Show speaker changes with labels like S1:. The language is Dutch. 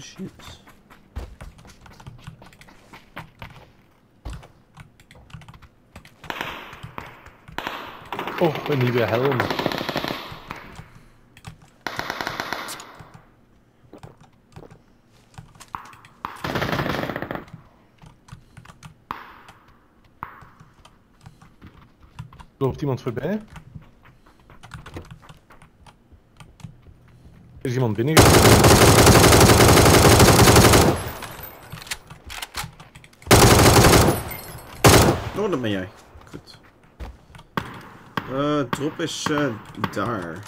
S1: Shit.
S2: Oh, een nieuwe helm. Loopt iemand voorbij? Er is iemand binnengekomen.
S1: Oh, dat ben jij. Goed. Eh, drop is eh, daar.